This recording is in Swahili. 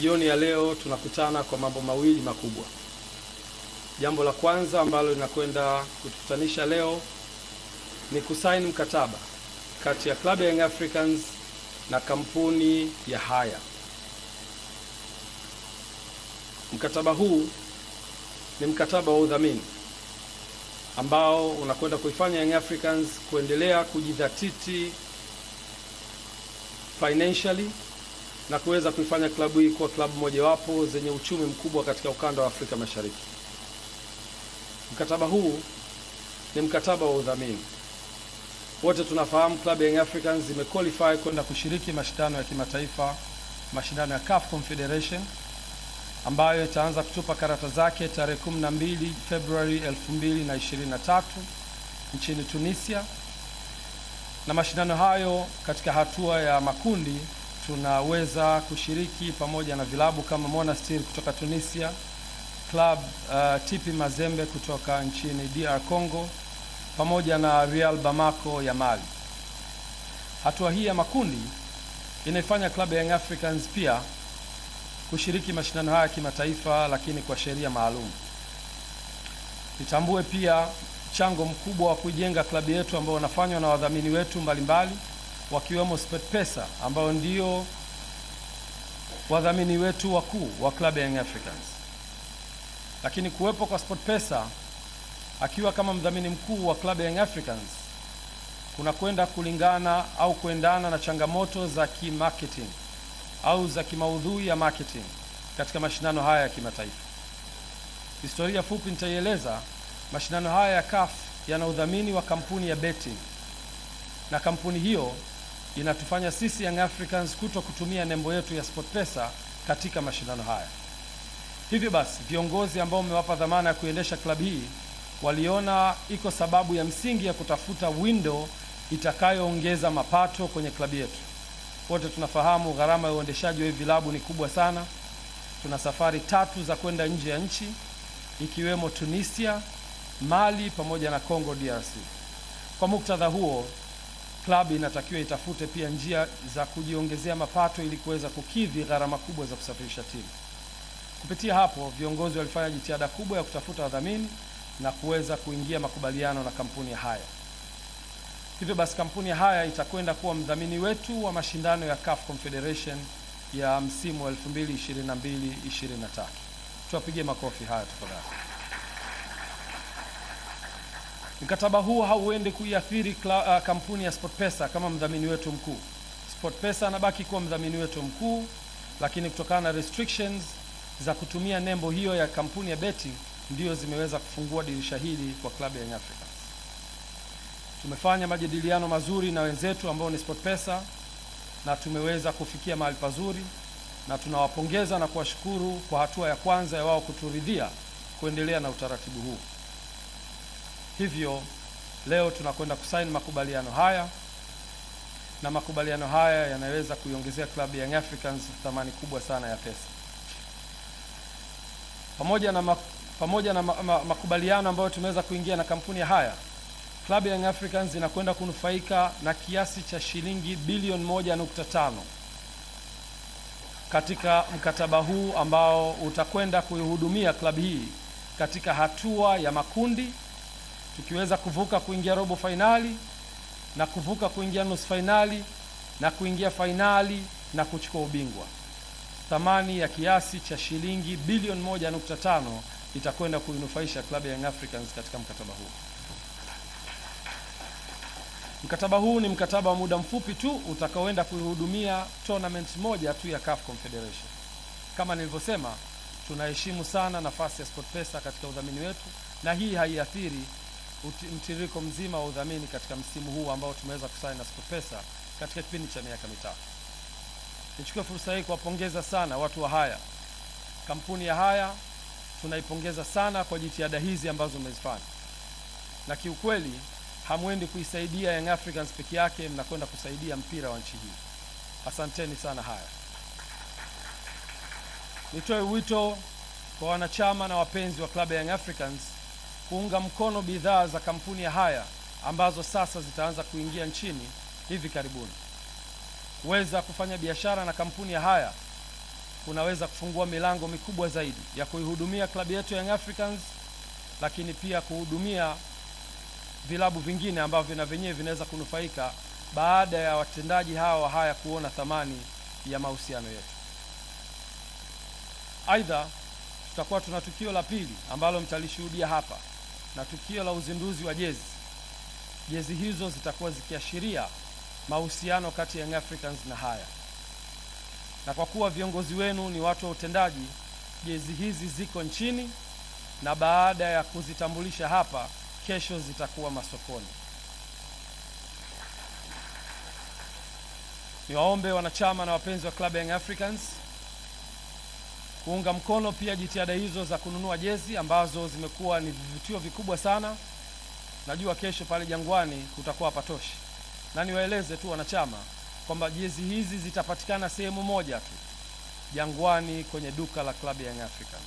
Jioni ya leo tunakutana kwa mambo mawili makubwa. Jambo la kwanza ambalo linakwenda kutukutanisha leo ni kusaini mkataba kati ya klabu ya Young Africans na kampuni ya Haya. Mkataba huu ni mkataba wa udhamini ambao unakwenda kuifanya Young Africans kuendelea kujidhatiti financially na kuweza kuifanya klabu hii kuwa klabu mojawapo zenye uchumi mkubwa katika ukanda wa Afrika Mashariki. Mkataba huu ni mkataba wa udhamini. Wote tunafahamu klabu ya Young Africans imequalify kwenda kushiriki mashindano ya kimataifa, mashindano ya CAF Confederation ambayo itaanza kutupa karata zake tarehe 12 Februari 2023 nchini Tunisia, na mashindano hayo katika hatua ya makundi tunaweza kushiriki pamoja na vilabu kama Monastir kutoka Tunisia, club uh, TP Mazembe kutoka nchini DR Congo pamoja na Real Bamako ya Mali. Hatua hii ya makundi inaifanya klabu ya Young Africans pia kushiriki mashindano haya ya kimataifa, lakini kwa sheria maalum. Nitambue pia mchango mkubwa wa kuijenga klabu yetu ambao unafanywa na wadhamini wetu mbalimbali wakiwemo SportPesa ambao ndio wadhamini wetu wakuu wa klabu ya Young Africans. Lakini kuwepo kwa SportPesa akiwa kama mdhamini mkuu wa klabu ya Young Africans kuna kwenda kulingana au kuendana na changamoto za kimarketing au za kimaudhui ya marketing katika mashindano haya ya kimataifa. Historia fupi nitaieleza. Mashindano haya ya CAF yana udhamini wa kampuni ya betting, na kampuni hiyo inatufanya sisi Young Africans kuto kutumia nembo yetu ya SportPesa katika mashindano haya. Hivyo basi, viongozi ambao mmewapa dhamana ya kuendesha klabu hii waliona iko sababu ya msingi ya kutafuta window itakayoongeza mapato kwenye klabu yetu. Wote tunafahamu gharama ya uendeshaji wa hivi vilabu ni kubwa sana. Tuna safari tatu za kwenda nje ya nchi ikiwemo Tunisia, Mali pamoja na Congo DRC. Kwa muktadha huo, klabu inatakiwa itafute pia njia za kujiongezea mapato ili kuweza kukidhi gharama kubwa za kusafirisha timu. Kupitia hapo, viongozi walifanya jitihada kubwa ya kutafuta wadhamini na kuweza kuingia makubaliano na kampuni ya Haya. Hivyo basi kampuni ya Haya itakwenda kuwa mdhamini wetu wa mashindano ya CAF Confederation ya msimu wa 2022-2023. Tuwapigie makofi haya tafadhali. Mkataba huu hauendi kuiathiri uh, kampuni ya SportPesa kama mdhamini wetu mkuu. SportPesa anabaki kuwa mdhamini wetu mkuu, lakini kutokana na restrictions za kutumia nembo hiyo ya kampuni ya betting ndiyo zimeweza kufungua dirisha hili kwa klabu ya Young Africans. Tumefanya majadiliano mazuri na wenzetu ambao ni SportPesa na tumeweza kufikia mahali pazuri, na tunawapongeza na kuwashukuru kwa hatua ya kwanza ya wao kuturidhia kuendelea na utaratibu huu. Hivyo leo tunakwenda kusaini makubaliano haya, na makubaliano haya yanaweza kuiongezea klabu ya Young Africans thamani kubwa sana ya pesa. Pamoja na pamoja na ma ma makubaliano ambayo tumeweza kuingia na kampuni ya Haya, klabu ya Young Africans inakwenda kunufaika na kiasi cha shilingi bilioni moja nukta tano katika mkataba huu ambao utakwenda kuihudumia klabu hii katika hatua ya makundi, tukiweza kuvuka kuingia robo fainali na kuvuka kuingia nusu fainali na kuingia fainali na kuchukua ubingwa. Thamani ya kiasi cha shilingi bilioni moja nukta tano itakwenda kuinufaisha klabu ya Young Africans katika mkataba huu. Mkataba huu ni mkataba wa muda mfupi tu utakaoenda kuihudumia tournament moja tu ya CAF Confederation. Kama nilivyosema, tunaheshimu sana nafasi ya SportPesa katika udhamini wetu, na hii haiathiri mtiririko mzima wa udhamini katika msimu huu ambao tumeweza kusaini na SportPesa katika kipindi cha miaka mitatu. Nichukue fursa hii kuwapongeza sana watu wa Haya, kampuni ya Haya tunaipongeza sana kwa jitihada hizi ambazo mmezifanya, na kiukweli hamwendi kuisaidia Young Africans peke yake, mnakwenda kusaidia mpira wa nchi hii. Asanteni sana Haya. Nitoe wito kwa wanachama na wapenzi wa klabu ya Young Africans kuunga mkono bidhaa za kampuni ya Haya ambazo sasa zitaanza kuingia nchini hivi karibuni. Kuweza kufanya biashara na kampuni ya Haya kunaweza kufungua milango mikubwa zaidi ya kuihudumia klabu yetu Young Africans, lakini pia kuhudumia vilabu vingine ambavyo na vyenyewe vinaweza kunufaika baada ya watendaji hawa haya kuona thamani ya mahusiano yetu. Aidha, tutakuwa tuna tukio la pili ambalo mtalishuhudia hapa na tukio la uzinduzi wa jezi. Jezi hizo zitakuwa zikiashiria mahusiano kati ya Young Africans na haya, na kwa kuwa viongozi wenu ni watu wa utendaji, jezi hizi ziko nchini na baada ya kuzitambulisha hapa, kesho zitakuwa masokoni. Niwaombe wanachama na wapenzi wa klabu ya Young Africans kuunga mkono pia jitihada hizo za kununua jezi ambazo zimekuwa ni vivutio vikubwa sana. Najua kesho pale Jangwani kutakuwa patoshi, na niwaeleze tu wanachama kwamba jezi hizi zitapatikana sehemu moja tu, Jangwani, kwenye duka la klabu ya Young Africans.